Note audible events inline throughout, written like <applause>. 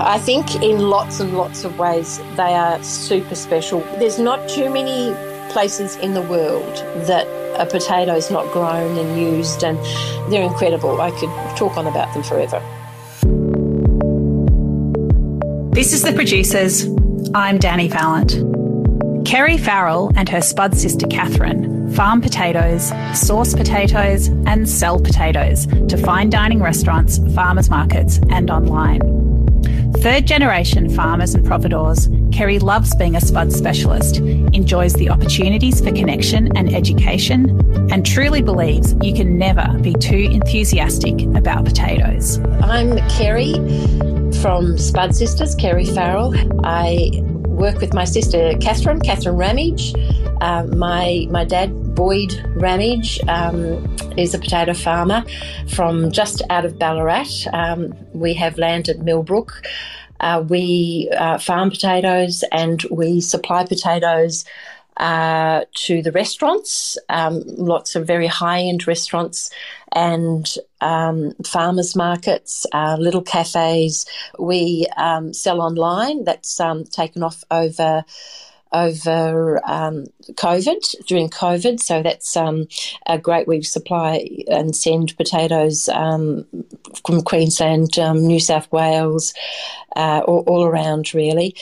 I think in lots and lots of ways they are super special. There's not too many places in the world that a potato is not grown and used, and they're incredible. I could talk on about them forever. This is The Producers. I'm Dani Valent. Kerri Farrell and her spud sister Catherine farm potatoes, source potatoes, and sell potatoes to fine dining restaurants, farmers markets, and online. Third generation farmers and providores, Kerri loves being a spud specialist, enjoys the opportunities for connection and education, and truly believes you can never be too enthusiastic about potatoes. I'm Kerri from Spud Sisters, Kerri Farrell. I work with my sister Catherine, Catherine Ramage. Uh, my my dad Boyd Ramage um, is a potato farmer from just out of Ballarat. Um, we have land at Millbrook. Uh, we uh, farm potatoes and we supply potatoes uh, to the restaurants, um, lots of very high end restaurants and um, farmers markets, uh, little cafes. We um, sell online. That's um, taken off over over um, COVID during COVID. So that's um, a great. We supply and send potatoes um, from Queensland, um, New South Wales, uh, all, all, around really.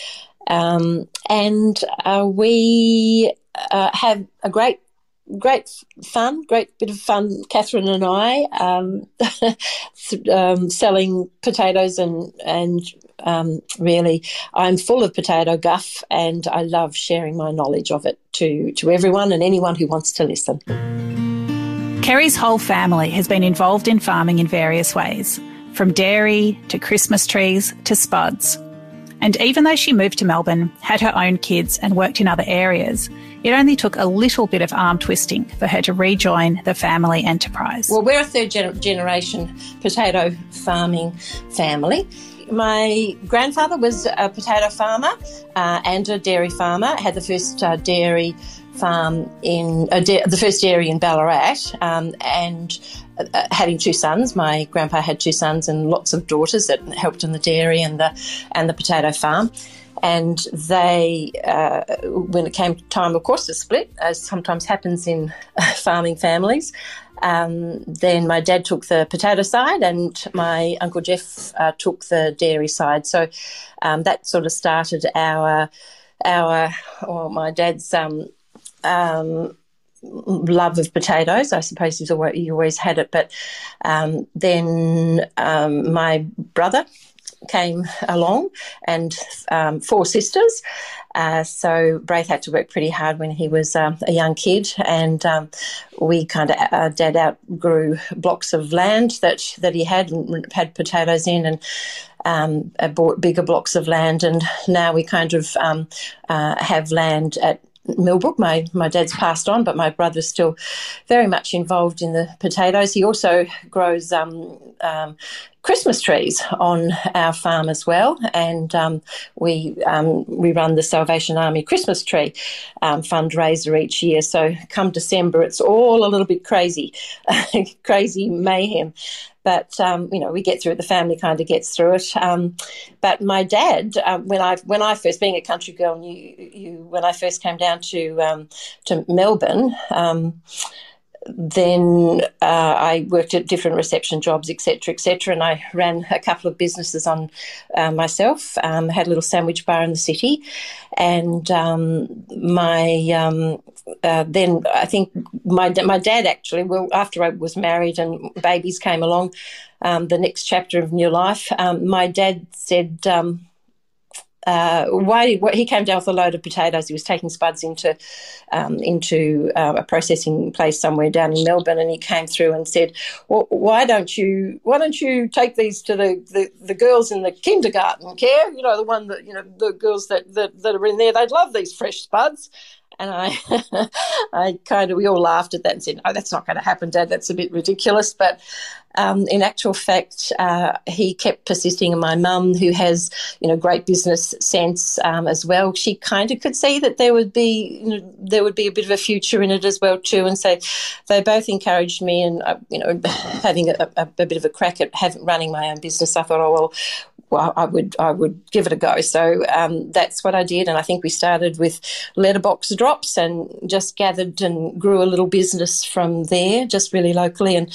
Um, and uh, we uh, have a great great fun, great bit of fun, Catherine and I, um, <laughs> um, selling potatoes and and um, really, I'm full of potato guff, and I love sharing my knowledge of it to to everyone and anyone who wants to listen. Kerri's whole family has been involved in farming in various ways, from dairy to Christmas trees to spuds. And even though she moved to Melbourne, had her own kids, and worked in other areas, it only took a little bit of arm twisting for her to rejoin the family enterprise. Well, we're a third generation potato farming family. My grandfather was a potato farmer uh, and a dairy farmer, had the first uh, dairy farm in uh, da- the first dairy in Ballarat, um, and uh, having two sons. My grandpa had two sons and lots of daughters that helped in the dairy and the and the potato farm. And they, uh, when it came time, of course, to split, as sometimes happens in <laughs> farming families, um, then my dad took the potato side and my uncle Jeff uh, took the dairy side. So um, that sort of started our, our, or my dad's um, um love of potatoes. I suppose he's always, he always had it. But um, then um, my brother came along and um, four sisters. Uh, so Braith had to work pretty hard when he was um, a young kid, and um, we kind of uh, dad outgrew blocks of land that that he had had potatoes in, and um, bought bigger blocks of land, and now we kind of um, uh, have land at Millbrook. My my dad's passed on, but my brother's still very much involved in the potatoes. He also grows um, um, Christmas trees on our farm as well, and um, we um, we run the Salvation Army Christmas tree um, fundraiser each year. So come December, it's all a little bit crazy, <laughs> crazy mayhem. But um, you know, we get through it. The family kind of gets through it. Um, but my dad, um, when I when I first being a country girl, you you when I first came down to to Melbourne then uh, I worked at different reception jobs, etc., etc., and I ran a couple of businesses on uh, myself. Um, had a little sandwich bar in the city, and um, my um, uh, then I think my my dad actually well after I was married and babies came along, um, the next chapter of new life. Um, my dad said um, uh, why, he came down with a load of potatoes. He was taking spuds into um, into uh, a processing place somewhere down in Melbourne, and he came through and said, "Well, why don't you why don't you take these to the, the, the girls in the kindergarten care? You know, the one that you know the girls that, that that are in there. They'd love these fresh spuds." And I, <laughs> I kind of, we all laughed at that and said, "Oh, that's not going to happen, Dad. That's a bit ridiculous." But um, in actual fact, uh, he kept persisting. And my mum, who has, you know, great business sense um, as well, she kind of could see that there would be, you know, there would be a bit of a future in it as well too. And so, they both encouraged me, and uh, you know, <laughs> having a, a, a, bit of a crack at having, running my own business. I thought, oh well, well, I would I would give it a go. So um, that's what I did, and I think we started with letterbox drops and just gathered and grew a little business from there, just really locally, and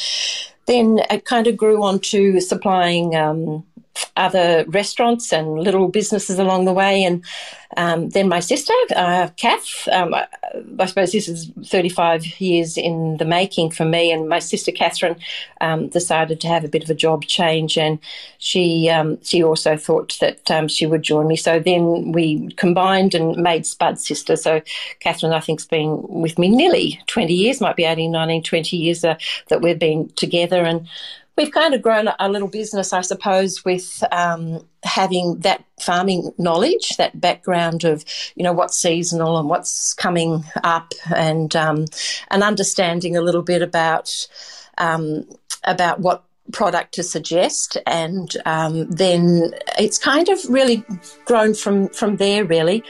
then it kind of grew on to supplying. Um, other restaurants and little businesses along the way. And um, then my sister, uh, Kath, um, I, I, suppose this is 35 years in the making for me. And my sister Catherine um, decided to have a bit of a job change, and she um, she also thought that um, she would join me. So then we combined and made Spud Sister. So Catherine, I think, has been with me nearly 20 years, might be 18, 19, 20 years uh, that we've been together, and we've kind of grown a little business, I suppose, with um, having that farming knowledge, that background of you know what's seasonal and what's coming up, and um, and understanding a little bit about um, about what product to suggest, and um, then it's kind of really grown from from there, really.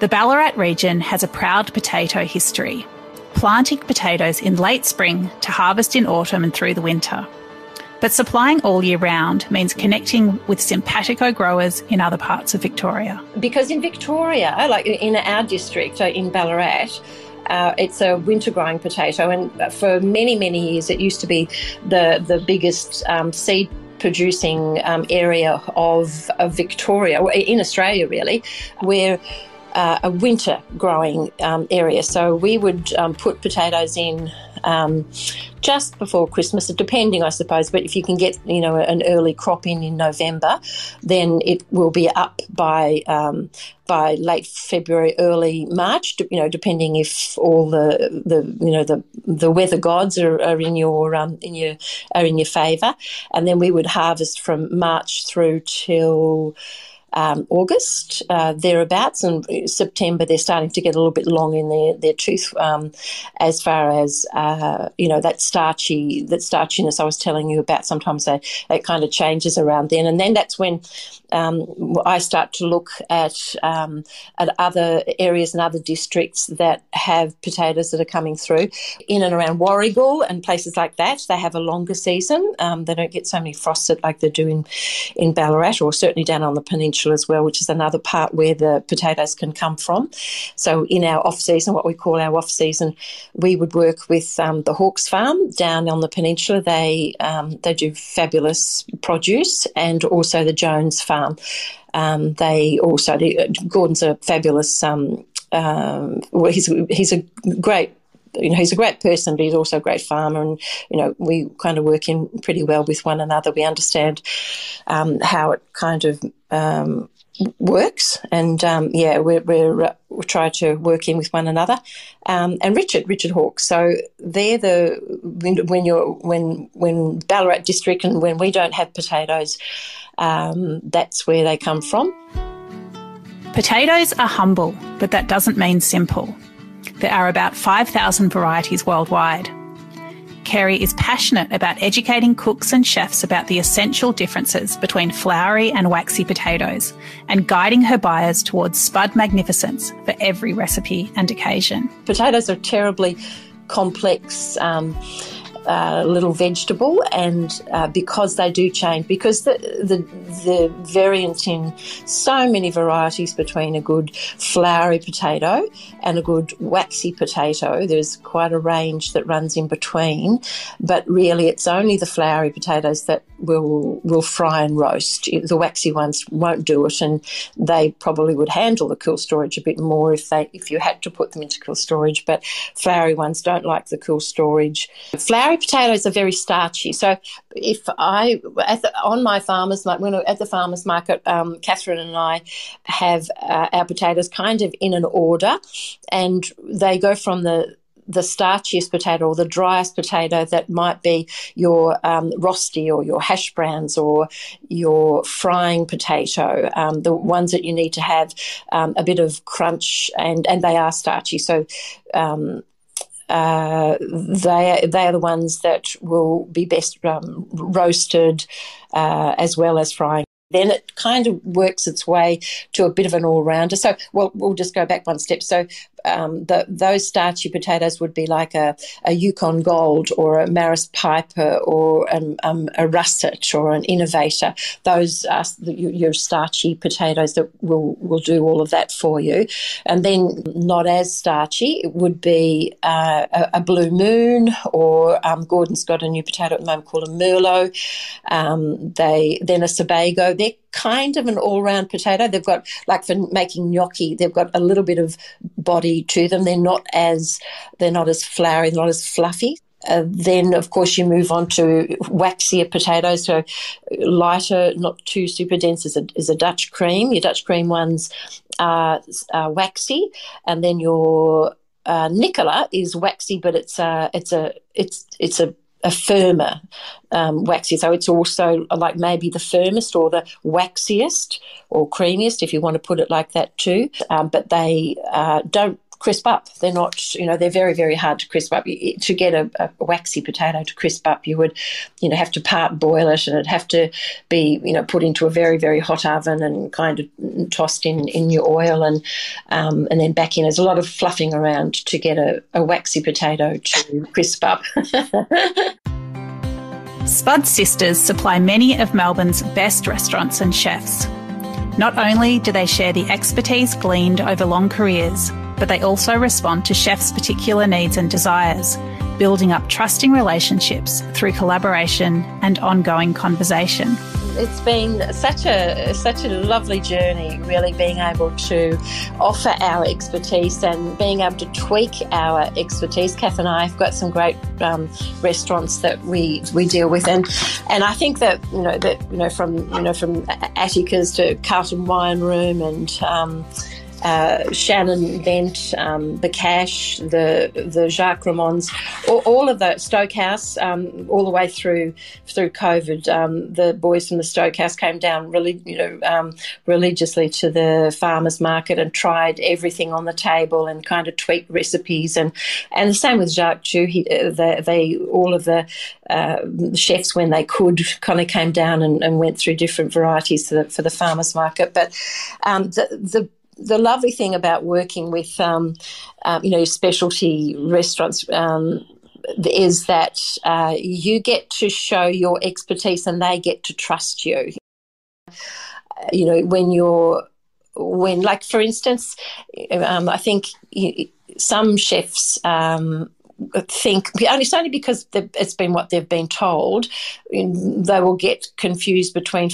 The Ballarat region has a proud potato history planting potatoes in late spring to harvest in autumn and through the winter. But supplying all year round means connecting with simpatico growers in other parts of Victoria. Because in Victoria, like in our district, in Ballarat, uh, it's a winter growing potato, and for many, many years, it used to be the, the biggest um, seed producing um, area of, of Victoria, in Australia, really, where uh, a winter growing um, area. So we would um, put potatoes in um, just before Christmas, depending, I suppose. But if you can get you know an early crop in in November, then it will be up by um, by late February, early March. You know, depending if all the the you know the the weather gods are, are in your um, in your are in your favour, and then we would harvest from March through till um, August, uh, thereabouts, and September they're starting to get a little bit long in their, their tooth um, as far as, uh, you know, that starchy, that starchiness I was telling you about. Sometimes that, that kind of changes around then. And then that's when um, I start to look at, um, at other areas and other districts that have potatoes that are coming through. In and around Warragul and places like that, they have a longer season. Um, they don't get so many frosts like they do in, in Ballarat or certainly down on the peninsula as well, which is another part where the potatoes can come from. So in our off season, what we call our off season, we would work with um, the Hawkes Farm down on the peninsula. They um, they do fabulous produce, and also the Jones Farm. Um, they also Gordon's a fabulous. Um, um, well, he's he's a great you know, he's a great person, but he's also a great farmer, and you know, we kind of work in pretty well with one another. We understand um, how it kind of um, works, and um, yeah, we're, we're uh, we try to work in with one another. Um, and Richard, Richard Hawke. So they're the when you're when when Ballarat district and when we don't have potatoes, um, that's where they come from. Potatoes are humble, but that doesn't mean simple. There are about 5,000 varieties worldwide. Kerri is passionate about educating cooks and chefs about the essential differences between floury and waxy potatoes and guiding her buyers towards spud magnificence for every recipe and occasion. Potatoes are terribly complex. Um, uh, little vegetable, and uh, because they do change, because the, the the variance in so many varieties between a good floury potato and a good waxy potato, there's quite a range that runs in between. But really, it's only the floury potatoes that will will fry and roast. The waxy ones won't do it, and they probably would handle the cool storage a bit more if they if you had to put them into cool storage. But floury ones don't like the cool storage. Floury potatoes are very starchy, so if I the, on my farmers like when at the farmers market, um, Catherine and I have uh, our potatoes kind of in an order, and they go from the the starchiest potato or the driest potato that might be your um, rosti or your hash browns or your frying potato, um, the ones that you need to have um, a bit of crunch and, and they are starchy. So um, uh, they they are the ones that will be best um, roasted uh, as well as frying then it kind of works its way to a bit of an all rounder. So, well, we'll just go back one step. So, um, the, those starchy potatoes would be like a, a Yukon Gold or a Maris Piper or um, um, a Russet or an Innovator. Those are your starchy potatoes that will, will do all of that for you. And then not as starchy it would be uh, a, a, Blue Moon or um, Gordon's got a new potato at the moment called a Merlot. Um, they Then a Sebago. They're kind of an all-round potato. They've got like for making gnocchi, they've got a little bit of body to them. They're not as they're not as floury, they're not as fluffy. Uh, then, of course, you move on to waxier potatoes, so lighter, not too super dense, is a, is a Dutch cream. Your Dutch cream ones are, are waxy, and then your uh, Nicola is waxy, but it's a it's a it's it's a a firmer um, waxy. So it's also like maybe the firmest or the waxiest or creamiest, if you want to put it like that too. Um, but they uh, don't crisp up. They're not, you know, they're very, very hard to crisp up. To get a, a, waxy potato to crisp up, you would, you know, have to part boil it and it'd have to be, you know, put into a very, very hot oven and kind of tossed in, in your oil and um, and then back in. There's a lot of fluffing around to get a, a waxy potato to crisp up. <laughs> Spud Sisters supply many of Melbourne's best restaurants and chefs. Not only do they share the expertise gleaned over long careers, but they also respond to chefs' particular needs and desires, building up trusting relationships through collaboration and ongoing conversation. It's been such a such a lovely journey, really being able to offer our expertise and being able to tweak our expertise. Kath and I have got some great um, restaurants that we we deal with, and and I think that you know that you know from you know from Attica to Carlton Wine Room and um, uh, Shannon Bennett, um, the Cash, the the Jacques Reymond's, all, all of the Stokehouse, um, all the way through through COVID. Um, the boys from the Stokehouse came down really, you know, um, religiously to the farmers market and tried everything on the table and kind of tweaked recipes and and the same with Jacques too. He, uh, they, they all of the uh, chefs when they could kind of came down and, and went through different varieties for the, for the farmers market, but um, the the the lovely thing about working with, um, um, you know, specialty restaurants um, is that uh, you get to show your expertise and they get to trust you. You know, when you're, when, like, for instance, um, I think some chefs um, think only it's only because it's been what they've been told. They will get confused between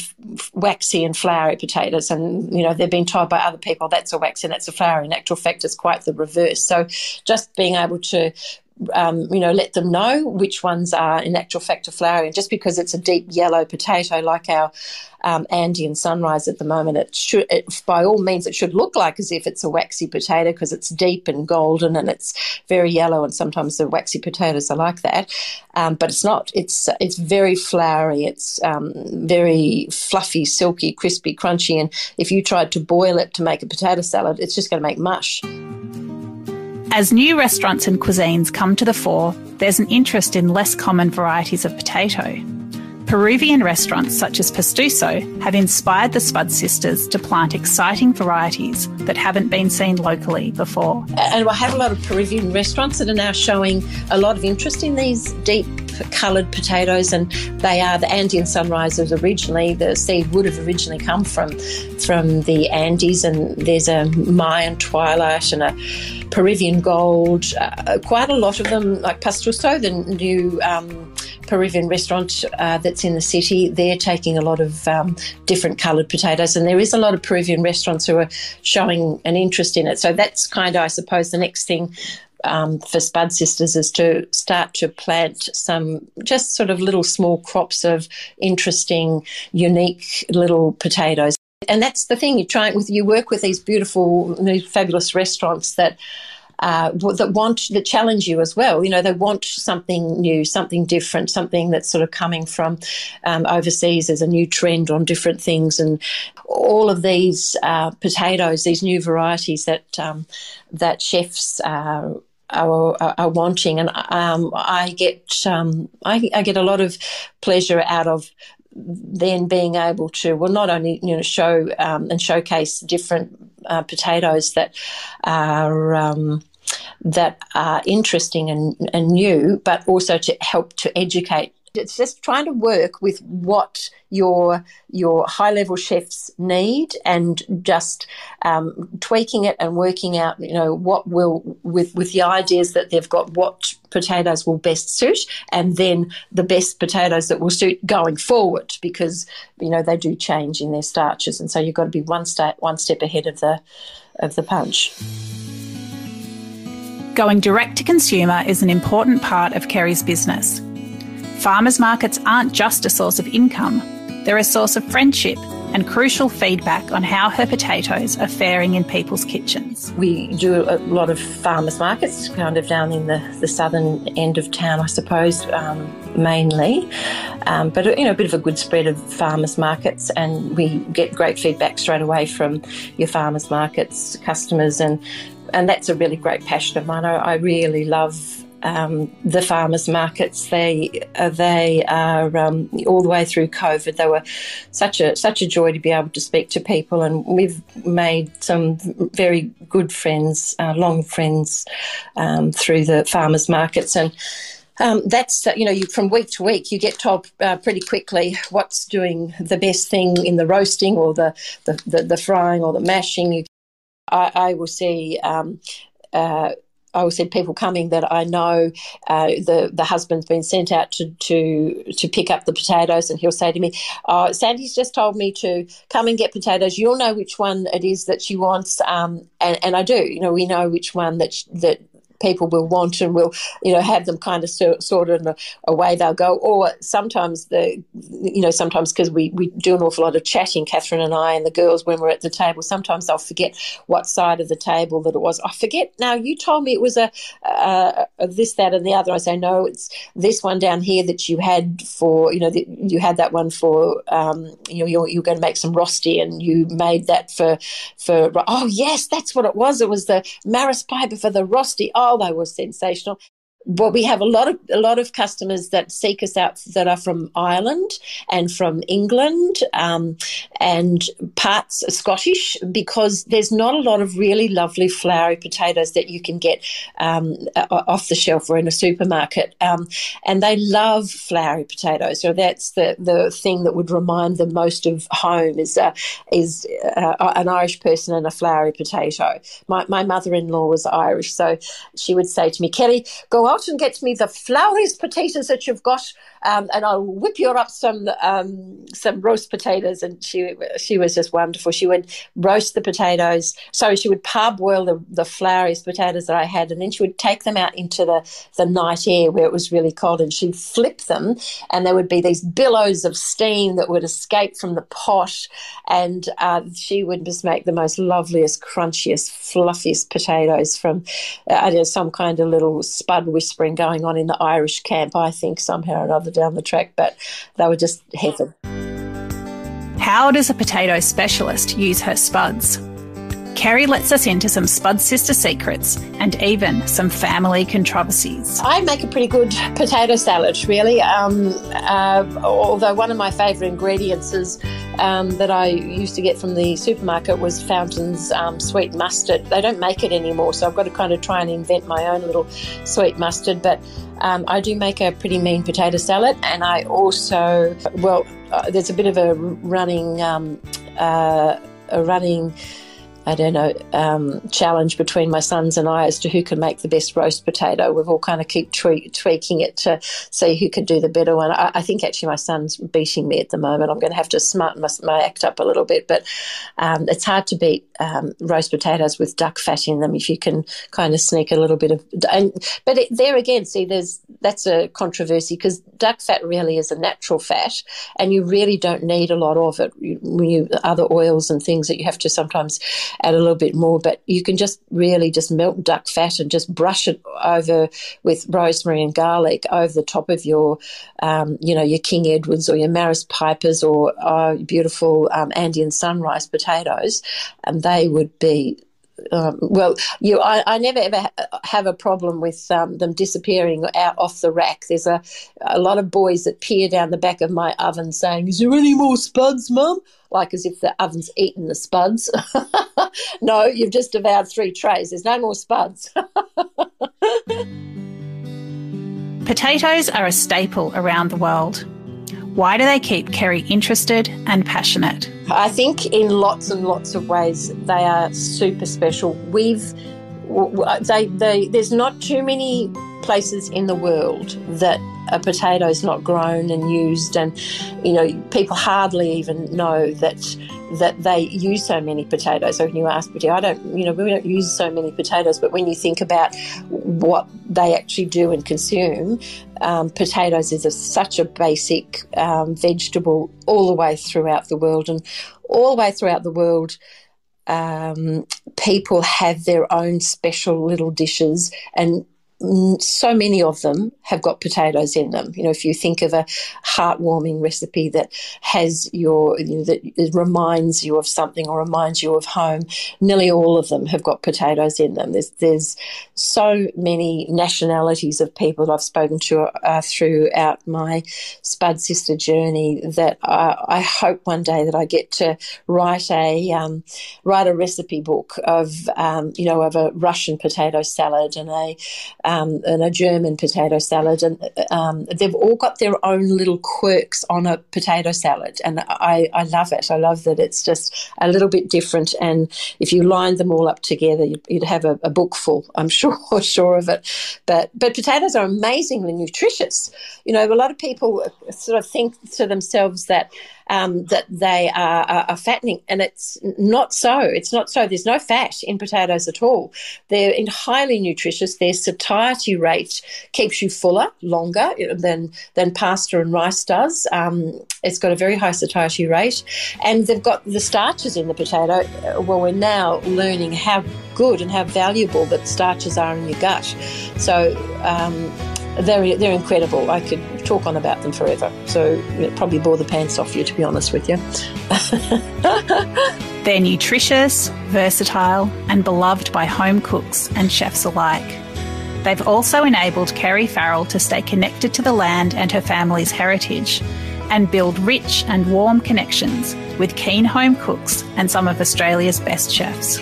waxy and floury potatoes, and you know they've been told by other people that's a waxy and that's a floury. In actual fact, it's quite the reverse. So just being able to um, you know, let them know which ones are in actual fact a flowery. And just because it's a deep yellow potato like our um, Andean sunrise at the moment, it should, it, by all means, it should look like as if it's a waxy potato because it's deep and golden and it's very yellow. And sometimes the waxy potatoes are like that, um, but it's not. It's it's very flowery. It's um, very fluffy, silky, crispy, crunchy. And if you tried to boil it to make a potato salad, it's just going to make mush. As new restaurants and cuisines come to the fore, there's an interest in less common varieties of potato. Peruvian restaurants such as Pastuso have inspired the Spud sisters to plant exciting varieties that haven't been seen locally before. And I have a lot of Peruvian restaurants that are now showing a lot of interest in these deep coloured potatoes, and they are the Andean sunrises originally. The seed would have originally come from from the Andes, and there's a Mayan twilight and a Peruvian gold. Uh, quite a lot of them, like Pastuso, the new. Um, Peruvian restaurant uh, that's in the city, they're taking a lot of um, different coloured potatoes, and there is a lot of Peruvian restaurants who are showing an interest in it. So that's kind of, I suppose, the next thing um, for Spud Sisters is to start to plant some just sort of little small crops of interesting, unique little potatoes. And that's the thing you try with you work with these beautiful, these fabulous restaurants that uh, that want that challenge you as well. You know, they want something new, something different, something that's sort of coming from um, overseas as a new trend on different things, and all of these uh, potatoes, these new varieties that um, that chefs. Uh, are, are, wanting, and um, I get um, I, I, get a lot of pleasure out of then being able to well not only you know show um, and showcase different uh, potatoes that are. Um, that are interesting and, and new, but also to help to educate it's just trying to work with what your your high level chefs need and just um, tweaking it and working out you know what will with with the ideas that they've got what potatoes will best suit and then the best potatoes that will suit going forward because you know they do change in their starches and so you've got to be one step one step ahead of the of the punch. Going direct to consumer is an important part of Kerri's business. Farmers markets aren't just a source of income, they're a source of friendship and crucial feedback on how her potatoes are faring in people's kitchens. We do a lot of farmers markets, kind of down in the, the southern end of town, I suppose, um, mainly. Um, but you know, a bit of a good spread of farmers markets, and we get great feedback straight away from your farmers markets customers, and and that's a really great passion of mine. I, I really love um, the farmers markets. They uh, they are um, all the way through COVID. They were such a such a joy to be able to speak to people, and we've made some very good friends, uh, long friends, um, through the farmers markets and. Um, that's you know you, from week to week you get told uh, pretty quickly what's doing the best thing in the roasting or the the, the, the frying or the mashing. You, I, I, will see um, uh, I always said people coming that I know uh, the the husband's been sent out to, to to pick up the potatoes, and he'll say to me, oh, "Sandy's just told me to come and get potatoes. You'll know which one it is that she wants." Um, and, and I do. You know, we know which one that that people will want and will you know have them kind of so, sorted in a, a, way they'll go. Or sometimes the you know sometimes because we, we do an awful lot of chatting Catherine and I and the girls when we're at the table sometimes I'll forget what side of the table that it was. I forget now you told me it was a, a, a this that and the other. I say no it's this one down here that you had for you know the, you had that one for um, you know you're, you're going to make some rosti and you made that for for oh yes that's what it was. It was the maris piper for the rosti. Oh they were sensational but we have a lot of a lot of customers that seek us out that are from Ireland and from England um, and parts Scottish because there's not a lot of really lovely floury potatoes that you can get um, off the shelf or in a supermarket, um, and they love floury potatoes. So that's the the thing that would remind them most of home is uh, is uh, an Irish person and a floury potato. My my mother in law was Irish, so she would say to me, Kelly, go out and get me the flouriest potatoes that you've got, um, and I'll whip you up some um, some roast potatoes. And she she was just wonderful. She would roast the potatoes. Sorry, she would parboil the the flouriest potatoes that I had, and then she would take them out into the the night air where it was really cold, and she'd flip them, and there would be these billows of steam that would escape from the pot, and uh, she would just make the most loveliest, crunchiest, fluffiest potatoes from uh, some kind of little spud with whispering going on in the Irish camp, I think, somehow or another down the track, but they were just heaven. How does a potato specialist use her spuds? Kerri lets us into some Spud Sister secrets and even some family controversies. I make a pretty good potato salad, really. Um, uh, although one of my favourite ingredients is um, that I used to get from the supermarket was Fountain's um, sweet mustard. They don't make it anymore, so I've got to kind of try and invent my own little sweet mustard. But um, I do make a pretty mean potato salad, and I also, well, uh, there's a bit of a running, um, uh, a running I don't know, um, challenge between my sons and I as to who can make the best roast potato. We've all kind of keep tweak, tweaking it to see who can do the better one. I, I, think actually my son's beating me at the moment. I'm going to have to smarten my, my act up a little bit, but um, it's hard to beat um, roast potatoes with duck fat in them if you can kind of sneak a little bit of. And, but it, there again, see, there's that's a controversy because duck fat really is a natural fat, and you really don't need a lot of it. You other oils and things that you have to sometimes add a little bit more, but you can just really just melt duck fat and just brush it over with rosemary and garlic over the top of your, um, you know, your King Edwards or your Maris Pipers or uh, beautiful um, Andean sunrise potatoes, and they would be um, well, you, I, I, never ever have a problem with um, them disappearing out off the rack. There's a, a lot of boys that peer down the back of my oven saying, "Is there any more spuds, Mum?" Like as if the oven's eaten the spuds. <laughs> no, you've just devoured three trays. There's no more spuds. <laughs> Potatoes are a staple around the world. Why do they keep Kerri interested and passionate? I think in lots and lots of ways they are super special. We've they, they, there's not too many places in the world that a potato is not grown and used, and you know people hardly even know that that they use so many potatoes. So when you ask I don't, you know, we don't use so many potatoes, but when you think about what they actually do and consume, um, potatoes is a, such a basic um, vegetable all the way throughout the world, and all the way throughout the world um, people have their own special little dishes and so many of them have got potatoes in them. You know, if you think of a heartwarming recipe that has your, you know, that reminds you of something or reminds you of home, nearly all of them have got potatoes in them. There's, there's so many nationalities of people that I've spoken to uh, throughout my Spud Sister journey that I, I, hope one day that I get to write a, um, write a recipe book of, um, you know, of a Russian potato salad and a, um, and a German potato salad, and um, they've all got their own little quirks on a potato salad, and I, I love it. I love that it's just a little bit different, and if you lined them all up together, you'd, you'd have a, a, book full. I'm <laughs> sure, sure of it. But but potatoes are amazingly nutritious. You know, a lot of people sort of think to themselves that um, that they are, are, are, fattening, and it's not so. It's not so. There's no fat in potatoes at all. They're highly nutritious. Their satiety rate keeps you fuller longer than than pasta and rice does. Um, it's got a very high satiety rate, and they've got the starches in the potato. Well, we're now learning how good and how valuable that starches are in your gut. So. Um, they're, they're incredible. I could talk on about them forever. So it probably bore the pants off you, to be honest with you. <laughs> they're nutritious, versatile, and beloved by home cooks and chefs alike. They've also enabled Kerri Farrell to stay connected to the land and her family's heritage and build rich and warm connections with keen home cooks and some of Australia's best chefs.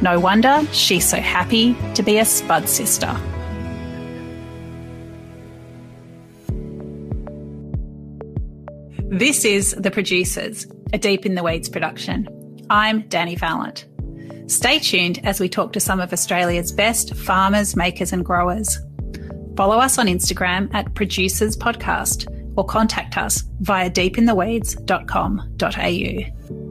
No wonder she's so happy to be a Spud sister. This is The Producers, a Deep in the Weeds production. I'm Dani Valent. Stay tuned as we talk to some of Australia's best farmers, makers, and growers. Follow us on Instagram at Producers Podcast or contact us via deepintheweeds.com.au.